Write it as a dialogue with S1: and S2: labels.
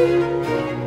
S1: Música